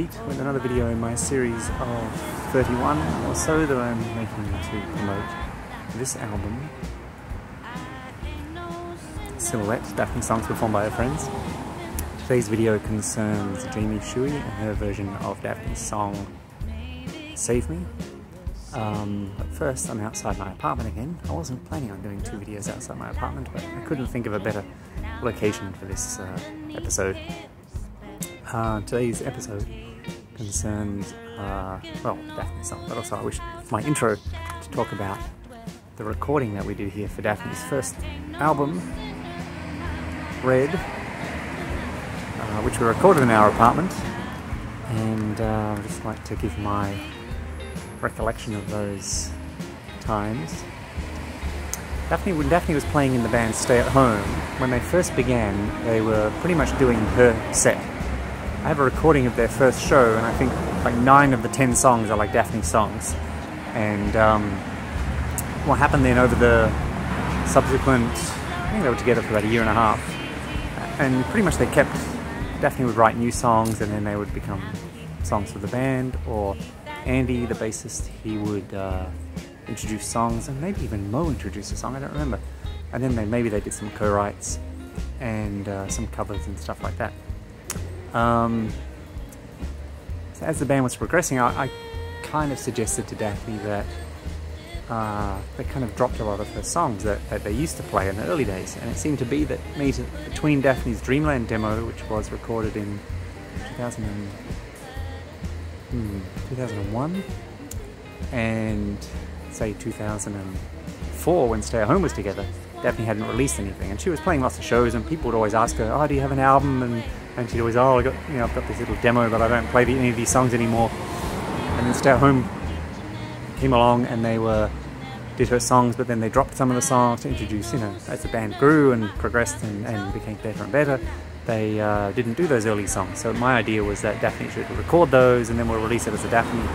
Pete with another video in my series of 31 or so that I'm making to promote this album. Silhouette, Dafni songs performed by her friends. Today's video concerns Jaimi Shuey and her version of Dafni's song Save Me. Um, but first, I'm outside my apartment again. I wasn't planning on doing two videos outside my apartment, but I couldn't think of a better location for this uh, episode. Uh, today's episode concerns, uh, well, Dafni's song, but also I wish my intro to talk about the recording that we did here for Dafni's first album, Red, uh, which we recorded in our apartment. And uh, I'd just like to give my recollection of those times. Dafni, when Dafni was playing in the band Stay at Home, when they first began, they were pretty much doing her set. I have a recording of their first show, and I think like nine of the ten songs are like Dafni songs. And um, what happened then over the subsequent, I think they were together for about a year and a half, and pretty much they kept, Dafni would write new songs and then they would become songs for the band, or Andy, the bassist, he would uh, introduce songs, and maybe even Mo introduced a song, I don't remember. And then they, maybe they did some co-writes and uh, some covers and stuff like that. Um, so as the band was progressing, I, I, kind of suggested to Dafni that uh, they kind of dropped a lot of her songs that, that, they used to play in the early days, and it seemed to be that me to, between Dafni's Dreamland demo, which was recorded in 2000 and, hmm, 2001, and say 2004 when Stay at Home was together, Dafni hadn't released anything, and she was playing lots of shows, and people would always ask her, "Oh, do you have an album?" and and she'd always, "Oh, I got you know, I've got this little demo, but I don't play the, any of these songs anymore." And then Stay at Home came along, and they were did her songs, but then they dropped some of the songs to introduce, you know, as the band grew and progressed and, and became better and better. They uh, didn't do those early songs, so my idea was that Dafni should record those, and then we'll release it as a Dafni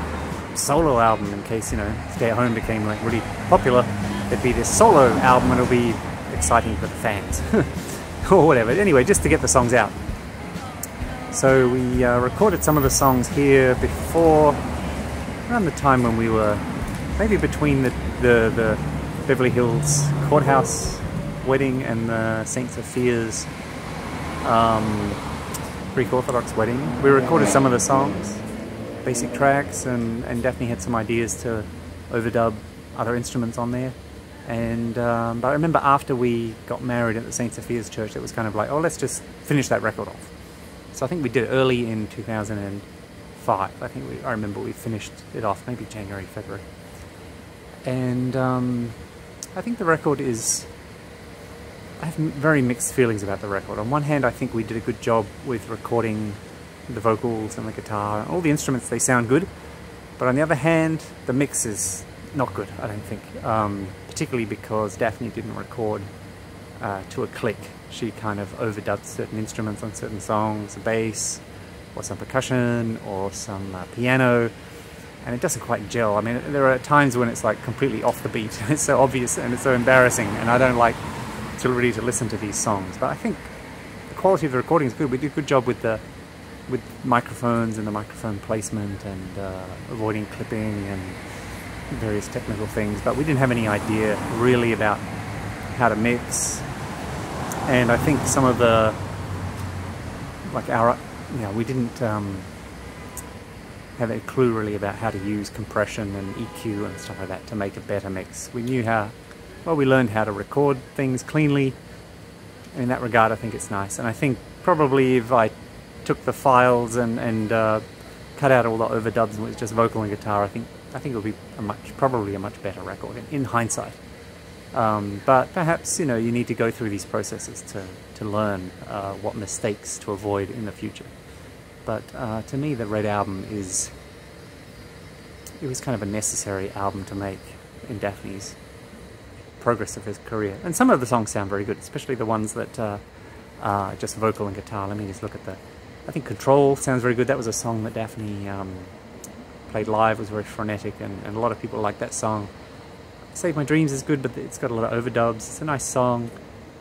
solo album in case you know Stay at Home became like really popular. There'd be this solo album and it'll be exciting for the fans or whatever. Anyway, just to get the songs out. So we uh, recorded some of the songs here before around the time when we were maybe between the the, the Beverly Hills courthouse wedding and the Saint Sophia's um, Greek Orthodox wedding. We recorded some of the songs basic tracks and, and Dafni had some ideas to overdub other instruments on there. And um, but I remember after we got married at the St. Sophia's Church, it was kind of like, oh, let's just finish that record off. So I think we did early in 2005. I think we, I remember we finished it off maybe January, February. And um, I think the record is. I have very mixed feelings about the record. On one hand, I think we did a good job with recording the vocals and the guitar, and all the instruments, they sound good. But on the other hand, the mix is not good, I don't think. Um, particularly because Dafni didn't record uh, to a click. She kind of overdubs certain instruments on certain songs, a bass, or some percussion, or some uh, piano, and it doesn't quite gel. I mean, there are times when it's like completely off the beat. it's so obvious and it's so embarrassing, and I don't like to really to listen to these songs. But I think the quality of the recording is good. We did a good job with the with microphones and the microphone placement and uh, avoiding clipping and various technical things, but we didn't have any idea really about how to mix. And I think some of the, like our, you know, we didn't um, have a clue really about how to use compression and EQ and stuff like that to make a better mix. We knew how, well, we learned how to record things cleanly. In that regard, I think it's nice. And I think probably if I took the files and, and uh, cut out all the overdubs and was just vocal and guitar, I think I think it would be a much probably a much better record in, in hindsight. Um, but perhaps you know you need to go through these processes to to learn uh, what mistakes to avoid in the future. But uh, to me, the Red Album is it was kind of a necessary album to make in Dafni's progress of his career. And some of the songs sound very good, especially the ones that uh, are just vocal and guitar. Let me just look at the I think Control sounds very good. That was a song that Dafni um, played live. It was very frenetic, and, and, a lot of people like that song. Save My Dreams is good, but it's got a lot of overdubs. It's a nice song.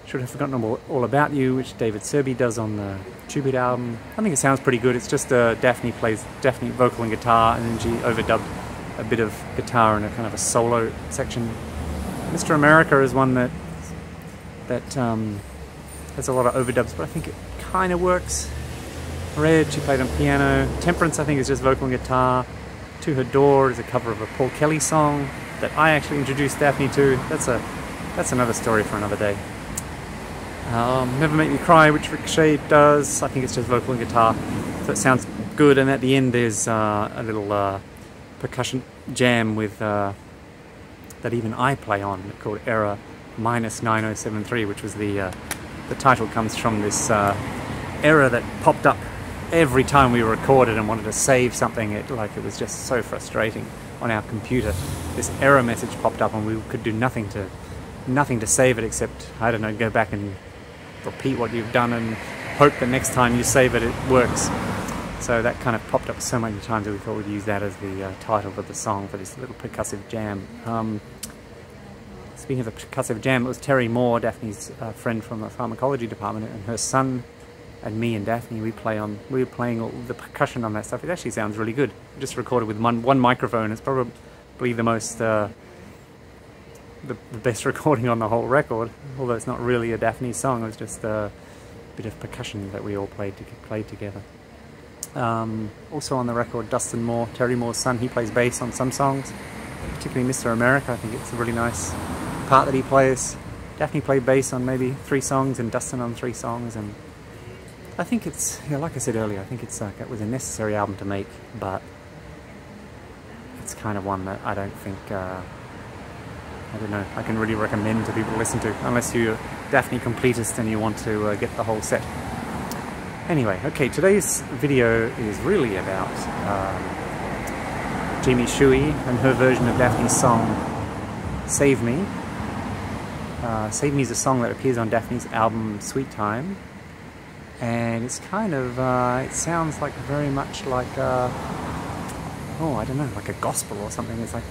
Should Have Forgotten All, all About You, which David Serby does on the Tribute album. I think it sounds pretty good. It's just uh, Dafni plays Dafni vocal and guitar, and then she overdubbed a bit of guitar in a kind of a solo section. Mr. America is one that that um, has a lot of overdubs, but I think it kind of works. Red, she played on piano. Temperance, I think, is just vocal and guitar. To Her Door is a cover of a Paul Kelly song that I actually introduced Dafni to. That's a that's another story for another day. Um, Never Make Me Cry, which Ricochet does. I think it's just vocal and guitar, so it sounds good. And at the end, there's uh, a little uh, percussion jam with uh, that even I play on called Error minus 9073, which was the uh, the title comes from this uh, error that popped up every time we recorded and wanted to save something. It like it was just so frustrating on our computer. This error message popped up and we could do nothing to nothing to save it except I don't know go back and repeat what you've done and hope that next time you save it it works. So that kind of popped up so many times that we thought we'd use that as the uh, title for the song for this little percussive jam. Um, speaking of the percussive jam, it was Terry Moore, Dafni's uh, friend from the pharmacology department, and her son and me and Dafni, we play on, we were playing all the percussion on that stuff. It actually sounds really good. Just recorded with one, one microphone. It's probably the most, uh, the, the, best recording on the whole record. Although it's not really a Dafni song, it was just a bit of percussion that we all played to played together. Um, also on the record, Dustin Moore, Terry Moore's son. He plays bass on some songs, particularly Mr. America. I think it's a really nice part that he plays. Dafni played bass on maybe three songs and Dustin on three songs and I think it's, yeah, like I said earlier, I think it's like it was a necessary album to make, but it's kind of one that I don't think, uh, I don't know, I can really recommend to people to listen to, unless you're Dafni completist and you want to uh, get the whole set. Anyway, okay, today's video is really about um, Jaimi Shuey and her version of Dafni's song Save Me. Uh, Save Me is a song that appears on Dafni's album Sweet Time, and it's kind of, uh, it sounds like very much like, a, oh, I don't know, like a gospel or something. It's like,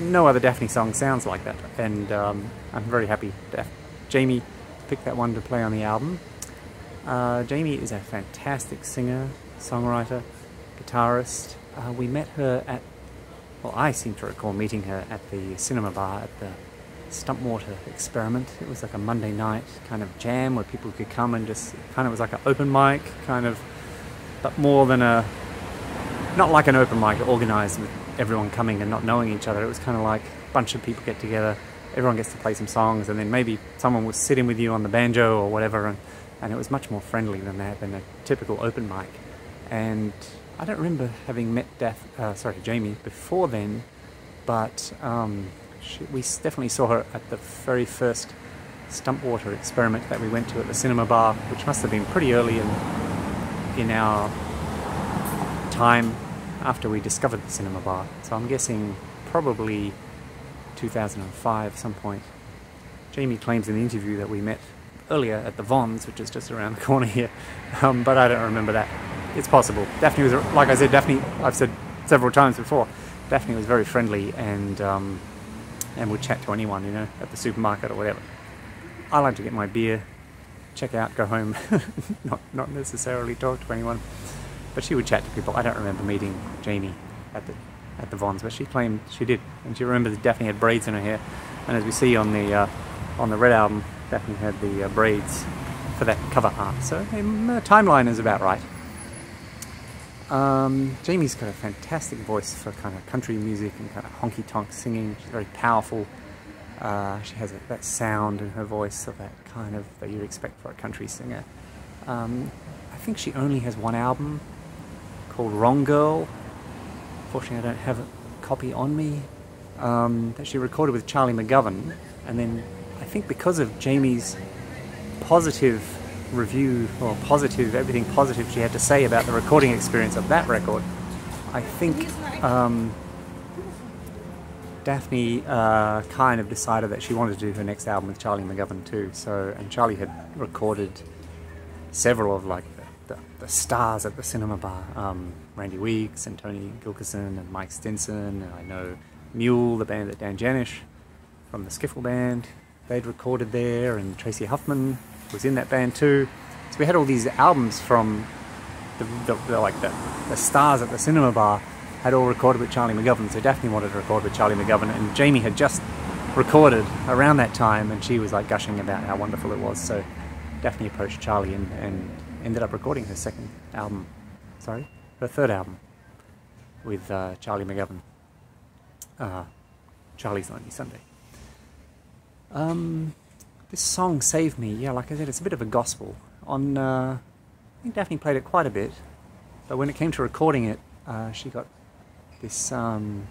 no other Dafni song sounds like that, and um, I'm very happy Daph Jaimi picked that one to play on the album. Uh, Jaimi is a fantastic singer, songwriter, guitarist. Uh, we met her at well, I seem to recall meeting her at the cinema bar at the Stumpwater experiment. It was like a Monday night kind of jam where people could come and just kind of was like an open mic, kind of, but more than a, not like an open mic organized with everyone coming and not knowing each other. It was kind of like a bunch of people get together, everyone gets to play some songs, and then maybe someone was sitting with you on the banjo or whatever, and, and it was much more friendly than that, than a typical open mic. And I don't remember having met Death, uh, sorry, Jaimi before then, but um, she, we definitely saw her at the very first Stumpwater experiment that we went to at the cinema bar, which must have been pretty early in in our time after we discovered the cinema bar. So I'm guessing probably 2005, some point. Jaimi claims in the interview that we met earlier at the Vons, which is just around the corner here, um, but I don't remember that it's possible. Dafni was, like I said, Dafni, I've said several times before, Dafni was very friendly and um, and would chat to anyone, you know, at the supermarket or whatever. I like to get my beer, check out, go home, not not necessarily talk to anyone, but she would chat to people. I don't remember meeting Jaimi at the at the Vons, but she claimed she did, and she remembers Dafni had braids in her hair, and as we see on the uh, on the Red album, Dafni had the uh, braids for that cover art. So um, the timeline is about right. Um, Jaimi's got a fantastic voice for kind of country music and kind of honky tonk singing. She's very powerful. Uh, she has a, that sound in her voice of that kind of that you'd expect for a country singer. Um, I think she only has one album called Wrong Girl. Fortunately, I don't have a copy on me. Um, that she recorded with Charlie McGovern, and then I think because of Jaimi's positive review or positive, everything positive she had to say about the recording experience of that record, I think um, Dafni uh, kind of decided that she wanted to do her next album with Charlie McGovern too. So, and Charlie had recorded several of like the, the, the stars at the cinema bar, um, Randy Weeks and Tony Gilkyson and Mike Stinson, and I know Mule, the band that Dan Janish from the Skiffle Band, they'd recorded there, and Tracy Huffman was in that band too. So we had all these albums from the, the, the like the, the stars at the cinema bar had all recorded with Charlie McGovern. So Dafni wanted to record with Charlie McGovern, and Jaimi had just recorded around that time, and she was like gushing about how wonderful it was. So Dafni approached Charlie and, and ended up recording her second album, sorry, her third album with uh, Charlie McGovern. Uh, Charlie's Lonely Sunday. Um, this song saved me. Yeah, like I said, it's a bit of a gospel. On, uh, I think Dafni played it quite a bit, but when it came to recording it, uh, she got this um,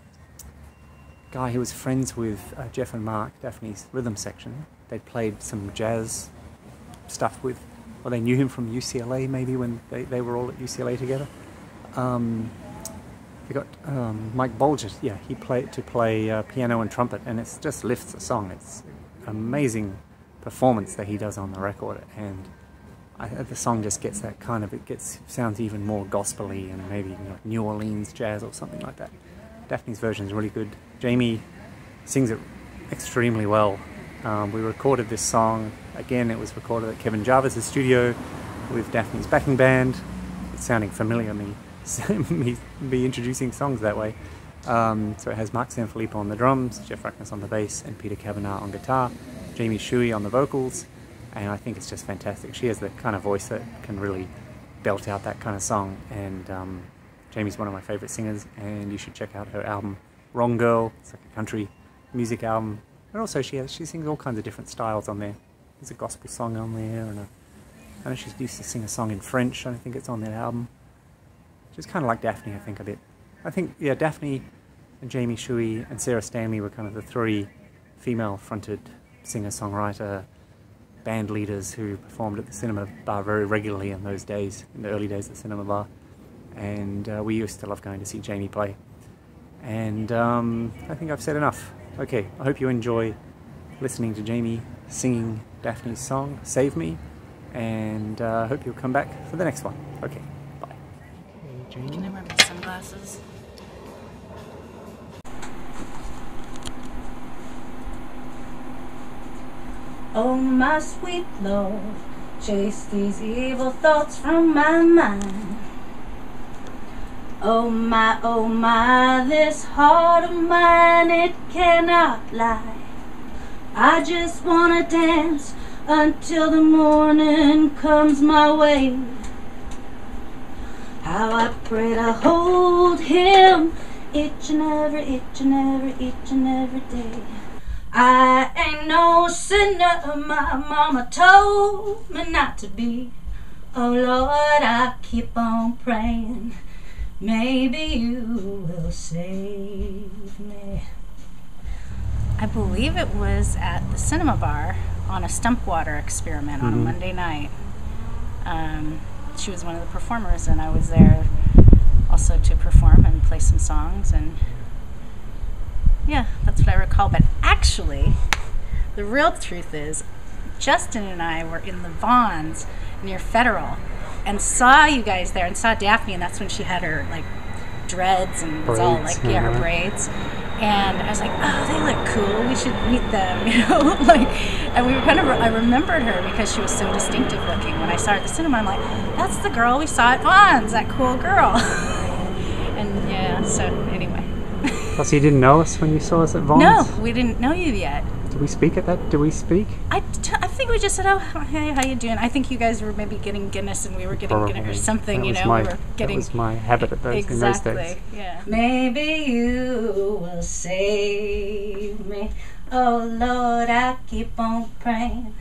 guy who was friends with uh, Geoff and Mark, Dafni's rhythm section. They'd played some jazz stuff with, or they knew him from UCLA maybe when they, they were all at UCLA together. Um, they got um, Mike Bolger, yeah, he played to play uh, piano and trumpet, and it just lifts the song. It's amazing performance that he does on the record, and I, the song just gets that kind of it gets sounds even more gospely and maybe you know, New Orleans jazz or something like that. Dafni's version is really good. Jaimi sings it extremely well. Um, we recorded this song again. It was recorded at Kevin Jarvis's studio with Dafni's backing band. It's sounding familiar me me be introducing songs that way. Um, so it has Mark San Filippo on the drums, Geoff Rakness on the bass, and Peter Kavanaugh on guitar, Jaimi Shuey on the vocals, and I think it's just fantastic. She has the kind of voice that can really belt out that kind of song, and um, Jaimi's one of my favorite singers, and you should check out her album, Wrong Girl. It's like a country music album, and also she has she sings all kinds of different styles on there. There's a gospel song on there, and a, I know she used to sing a song in French. I think it's on that album. She's kind of like Dafni, I think, a bit. I think, yeah, Dafni and Jaimi Shuey and Sarah Stanley were kind of the three female-fronted singer-songwriter band leaders who performed at the cinema bar very regularly in those days, in the early days of the cinema bar. And uh, we used to love going to see Jaimi play. And um, I think I've said enough. Okay, I hope you enjoy listening to Jaimi singing Dafni's song, Save Me, and I uh, hope you'll come back for the next one. Okay, bye. Can I wear my sunglasses? Oh, my sweet love, chase these evil thoughts from my mind. Oh, my, oh, my, this heart of mine, it cannot lie. I just wanna dance until the morning comes my way. How I pray to hold him each and every, each and every, each and every day. I ain't no sinner, my mama told me not to be. Oh Lord, I keep on praying. Maybe you will save me. I believe it was at the cinema bar on a stump water experiment on a Mhm. Monday night. Um, she was one of the performers, and I was there also to perform and play some songs. And yeah, that's what I recall. But actually, the real truth is, Justin and I were in the Vons near Federal and saw you guys there and saw Dafni, and that's when she had her like dreads and was all Braids, like yeah, her uh-huh. braids. And I was like, oh, they look cool. We should meet them, you know. like, and we were kind of. I remembered her because she was so distinctive looking. When I saw her at the cinema, I'm like, that's the girl we saw at Vons. That cool girl. and yeah. So anyway, Plus, you didn't know us when you saw us at Vons? no, we didn't know you yet. Did we speak at that? Did we speak? I, t- I think we just said, oh, hey, how you doing? I think you guys were maybe getting Guinness and we were getting Guinness or something, That you know. My, we were getting That was my habit at those, exactly. in those days. Yeah. Maybe you will save me. Oh Lord, I keep on praying.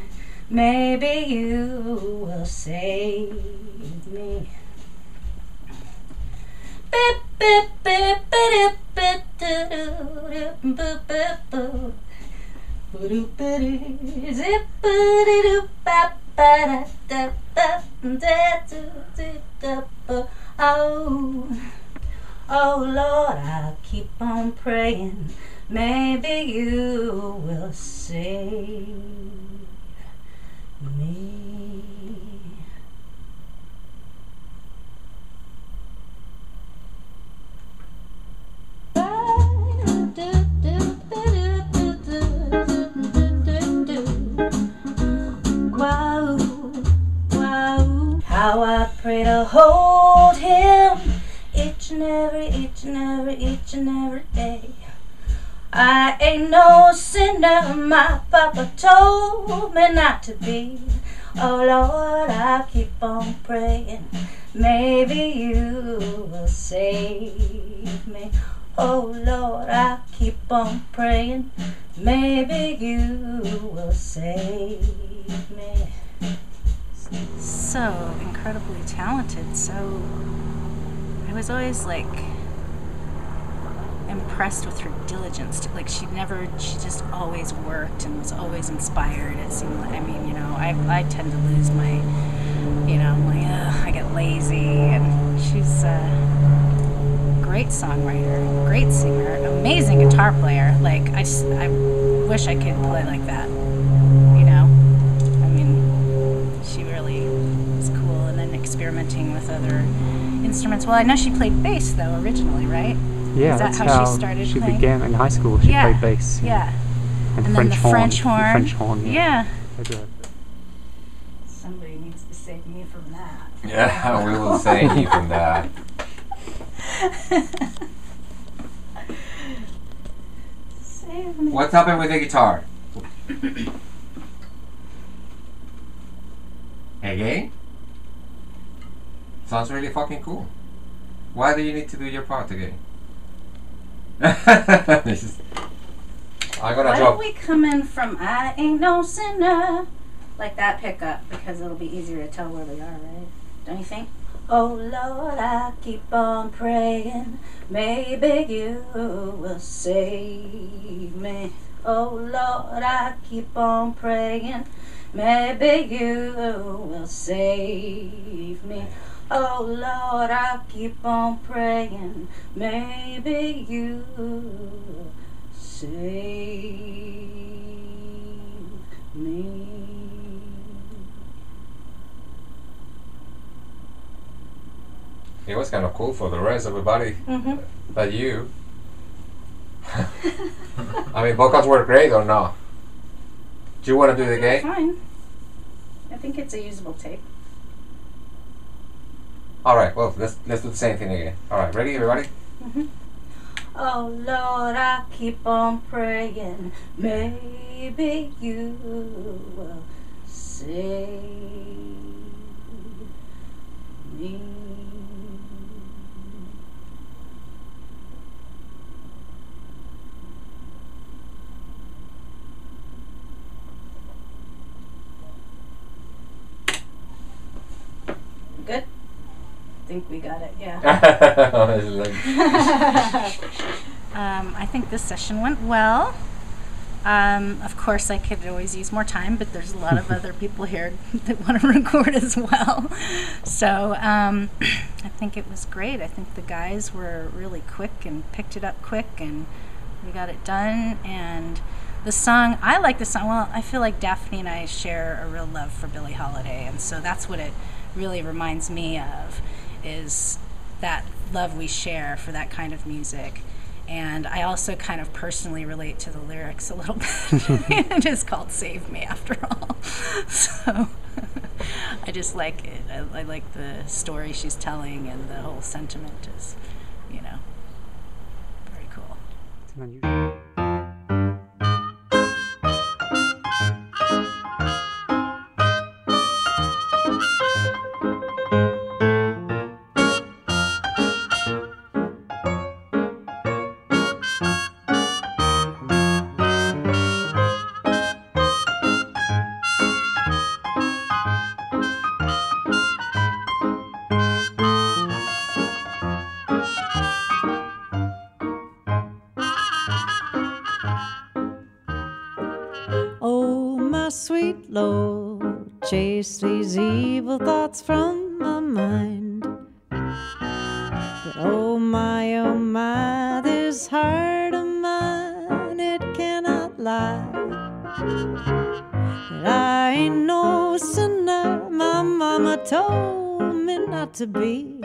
Maybe you will save me. Oh, oh Lord, I'll keep on praying. Maybe you will save me. How I pray to hold him each and every, each and every, each and every day. I ain't no sinner, my papa told me not to be. Oh Lord, I keep on praying. Maybe you will save me. Oh Lord, I keep on praying. Maybe you will save me. So incredibly talented. So I was always like impressed with her diligence. Like she never, she just always worked and was always inspired. It seemed like, I mean, you know, I, I tend to lose my, you know, I'm like, I get lazy. And she's a great songwriter, great singer, amazing guitar player. Like I, just, I wish I could play like that. You know, I mean, she really is cool. And then experimenting with other instruments. Well, I know she played bass though originally, right? Yeah, Is that that's how she started She playing? began in high school. She Yeah, played bass. Yeah. And, And, French then the horn. French The horn. French horn. Yeah. Yeah. I do it. Somebody needs to save me from that. Yeah, we will save you from that. Save me. What's happened with the guitar? Again? Sounds really fucking cool. Why do you need to do your part again? This is- I'm gonna Why drop. don't we come in from I ain't no sinner? Like that pickup, because it'll be easier to tell where we are, right? Don't you think? Oh Lord, I keep on praying. Maybe you will save me. Oh Lord, I keep on praying. Maybe you will save me. Oh Lord, I keep on praying. Maybe you will save me. It was kind of cool for the rest of the body Mm-hmm. that you. I mean, vocals were great or not? Do you want to do it again? Fine. I think it's a usable tape. All right. Well, let's let's do the same thing again. All right. Ready, everybody? Oh Lord, I keep on praying. Maybe you will save me. Good? I think we got it, yeah. It's like- Um, I think this session went well. Um, of course, I could always use more time, but there's a lot of other people here that want to record as well. So um, I think it was great. I think the guys were really quick and picked it up quick, and we got it done. And the song, I like the song. Well, I feel like Dafni and I share a real love for Billie Holiday, and so that's what it really reminds me of is that love we share for that kind of music. And I also kind of personally relate to the lyrics a little bit. it is called Save Me after all. So I just like it. I, I like the story she's telling and the whole sentiment is, you know, very cool. Lord, chase these evil thoughts from my mind. But oh my, oh my, this heart of mine, it cannot lie. That I ain't no sinner, my mama told me not to be.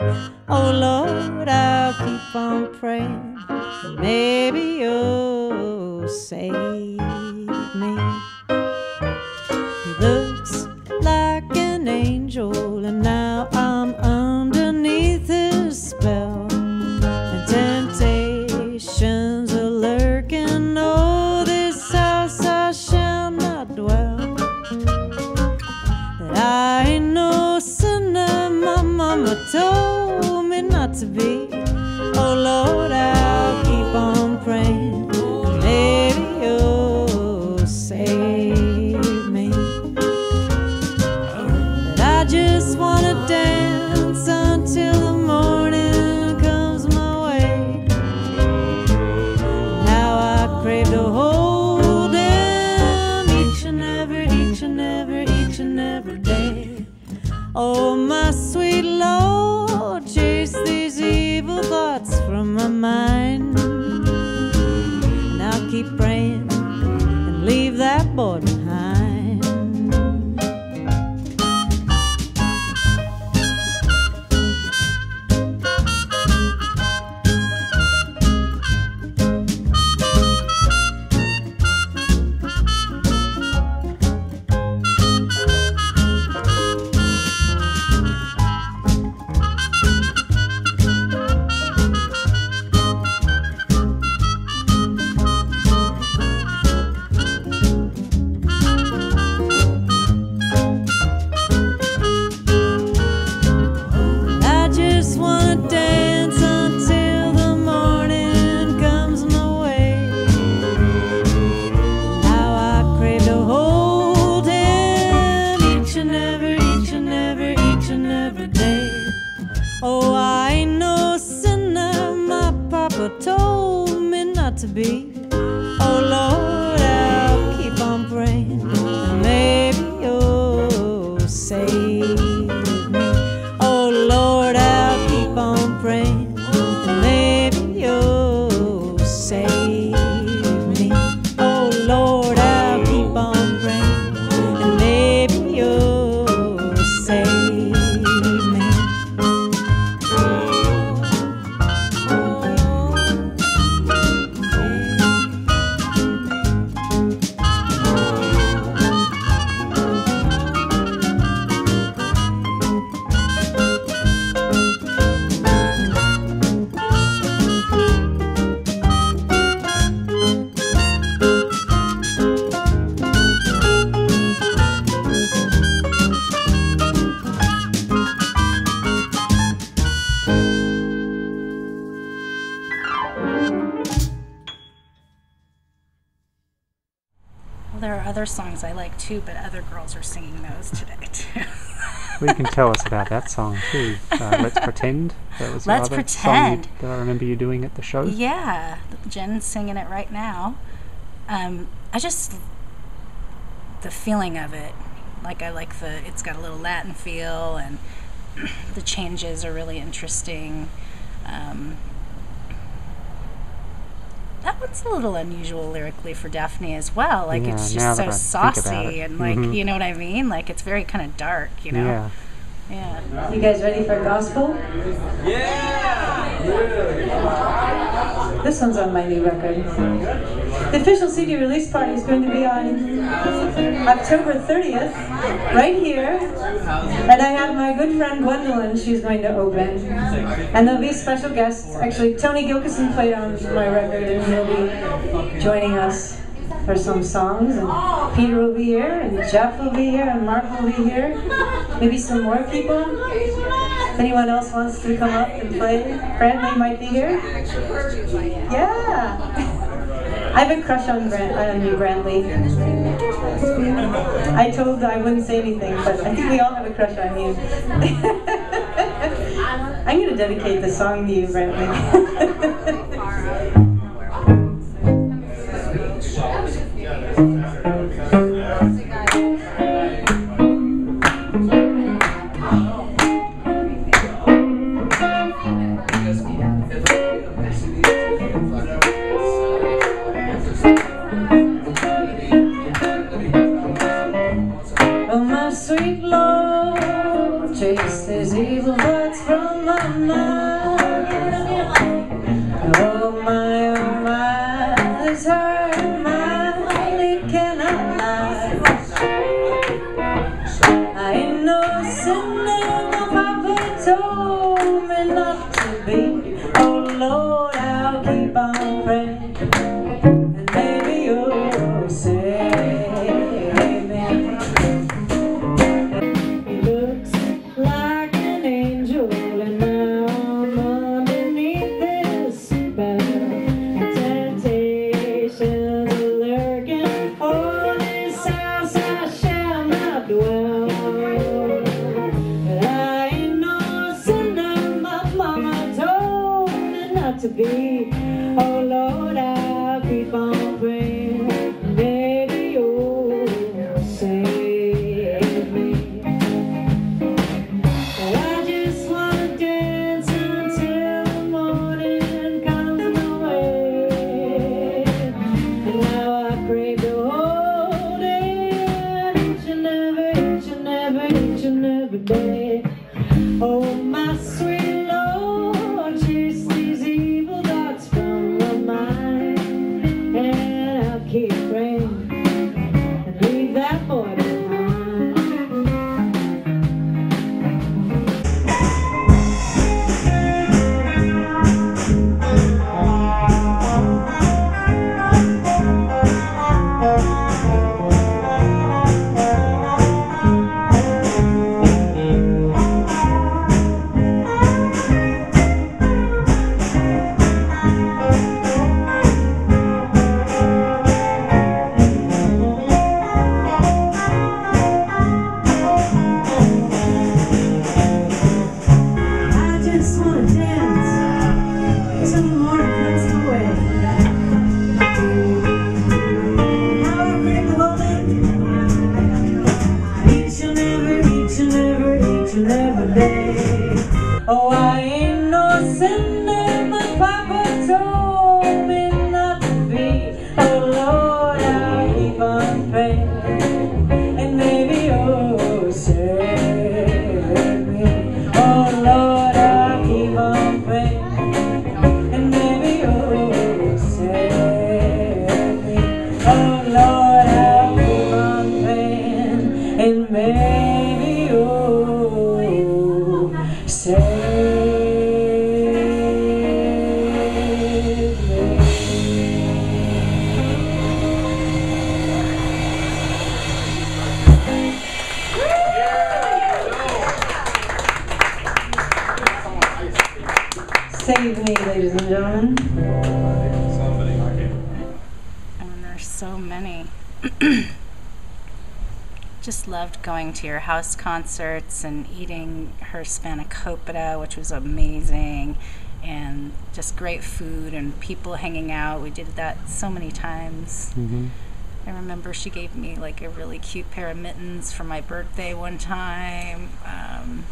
Too, but other girls are singing those today too. Well, you can tell us about that song too. Uh, Let's pretend. That was Let's other Pretend. song that I remember you doing at the show. yeah, Jen's singing it right now. Um, I just the feeling of it. Like I like the it's got a little Latin feel and the changes are really interesting. Um, that one's a little unusual lyrically for Dafni as well. Like Yeah, it's just so I think about saucy and like Mhm. you know what I mean. Like it's very kind of dark, you know. Yeah. Yeah. You guys ready for gospel? Yeah! This one's on my new record. The official CD release party is going to be on October 30th, right here. And I have my good friend Gwendolyn, she's going to open. And there'll be special guests. Actually, Tony Gilkyson played on my record, and he'll be joining us for some songs. And Peter will be here, and Geoff will be here, and Mark will be here. Maybe some more people. If anyone else wants to come up and play, Brantley might be here. Yeah. I have a crush on on you, Brantley. I told I wouldn't say anything, but I think we all have a crush on you. I'm gonna dedicate the song to you, Brantley. to your house concerts and eating her spanakopita, which was amazing, and just great food and people hanging out. We did that so many times. Mm-hmm. I remember she gave me like a really cute pair of mittens for my birthday one time. Um,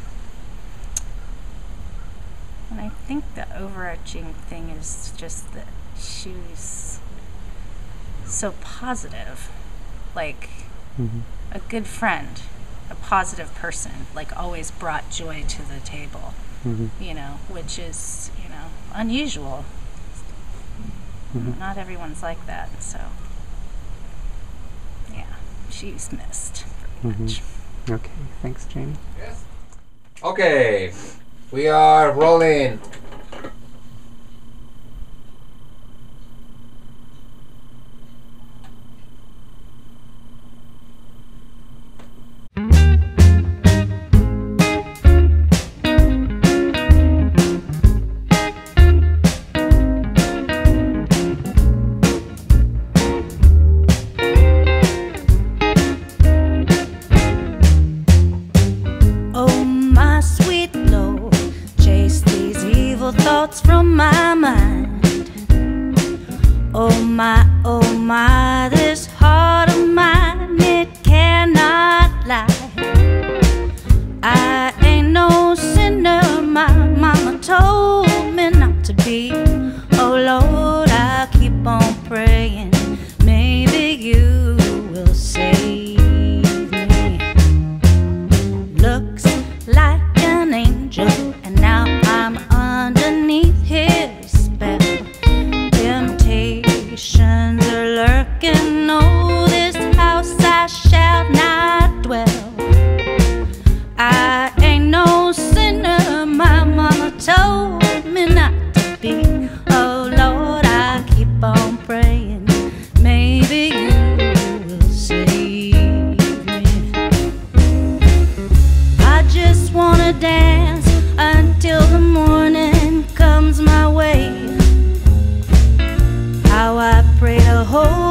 and I think the overarching thing is just that she was so positive. Like, Mm-hmm. a good friend, a positive person, like always brought joy to the table, Mm-hmm. you know, which is, you know, unusual. Mhm. Not everyone's like that, so yeah, she's missed very Mhm. much. Okay, thanks, Jaimi. Okay, we are rolling. Hold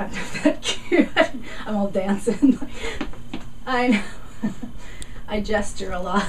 guys, I kind of fucked up that cue. I'm all dancing. I. I gesture a lot.